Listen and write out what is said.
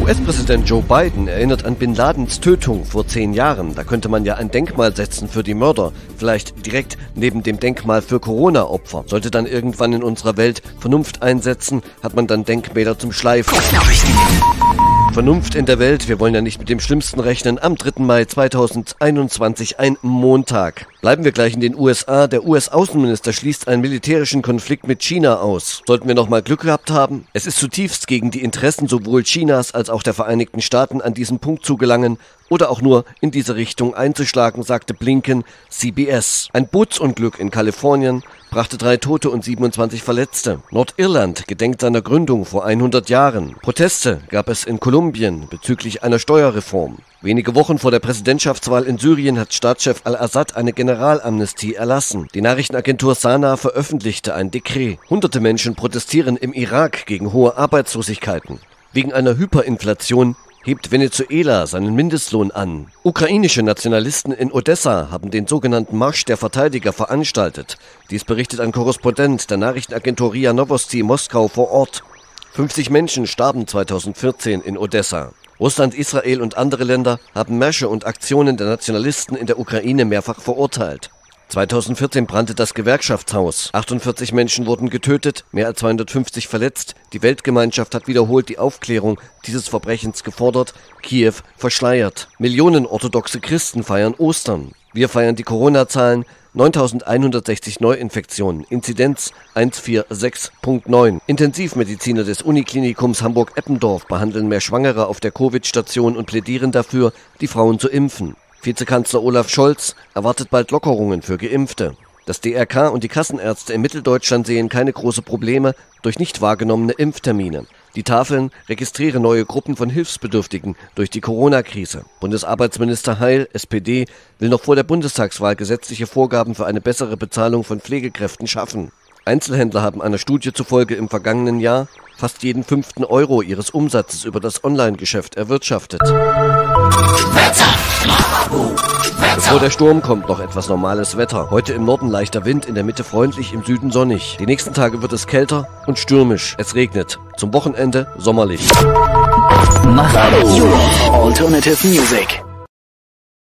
US-Präsident Joe Biden erinnert an Bin Ladens Tötung vor zehn Jahren. Da könnte man ja ein Denkmal setzen für die Mörder, vielleicht direkt neben dem Denkmal für Corona-Opfer. Sollte dann irgendwann in unserer Welt Vernunft einsetzen, hat man dann Denkmäler zum Schleifen. Vernunft in der Welt, wir wollen ja nicht mit dem Schlimmsten rechnen, am 3. Mai 2021, ein Montag. Bleiben wir gleich in den USA. Der US-Außenminister schließt einen militärischen Konflikt mit China aus. Sollten wir noch mal Glück gehabt haben? Es ist zutiefst gegen die Interessen sowohl Chinas als auch der Vereinigten Staaten an diesen Punkt zu gelangen oder auch nur in diese Richtung einzuschlagen, sagte Blinken CBS. Ein Bootsunglück in Kalifornien brachte drei Tote und 27 Verletzte. Nordirland gedenkt seiner Gründung vor 100 Jahren. Proteste gab es in Kolumbien bezüglich einer Steuerreform. Wenige Wochen vor der Präsidentschaftswahl in Syrien hat Staatschef al-Assad eine Generalamnestie erlassen. Die Nachrichtenagentur Sana veröffentlichte ein Dekret. Hunderte Menschen protestieren im Irak gegen hohe Arbeitslosigkeiten. Wegen einer Hyperinflation hebt Venezuela seinen Mindestlohn an. Ukrainische Nationalisten in Odessa haben den sogenannten Marsch der Verteidiger veranstaltet. Dies berichtet ein Korrespondent der Nachrichtenagentur RIA Novosti Moskau vor Ort. 50 Menschen starben 2014 in Odessa. Russland, Israel und andere Länder haben Märsche und Aktionen der Nationalisten in der Ukraine mehrfach verurteilt. 2014 brannte das Gewerkschaftshaus. 48 Menschen wurden getötet, mehr als 250 verletzt. Die Weltgemeinschaft hat wiederholt die Aufklärung dieses Verbrechens gefordert. Kiew verschleiert. Millionen orthodoxe Christen feiern Ostern. Wir feiern die Corona-Zahlen. 9160 Neuinfektionen, Inzidenz 146.9. Intensivmediziner des Uniklinikums Hamburg-Eppendorf behandeln mehr Schwangere auf der Covid-Station und plädieren dafür, die Frauen zu impfen. Vizekanzler Olaf Scholz erwartet bald Lockerungen für Geimpfte. Das DRK und die Kassenärzte in Mitteldeutschland sehen keine große Probleme durch nicht wahrgenommene Impftermine. Die Tafeln registrieren neue Gruppen von Hilfsbedürftigen durch die Corona-Krise. Bundesarbeitsminister Heil, SPD, will noch vor der Bundestagswahl gesetzliche Vorgaben für eine bessere Bezahlung von Pflegekräften schaffen. Einzelhändler haben einer Studie zufolge im vergangenen Jahr fast jeden fünften Euro ihres Umsatzes über das Online-Geschäft erwirtschaftet. Bevor der Sturm kommt, noch etwas normales Wetter. Heute im Norden leichter Wind, in der Mitte freundlich, im Süden sonnig. Die nächsten Tage wird es kälter und stürmisch. Es regnet. Zum Wochenende sommerlich. Alternative Music.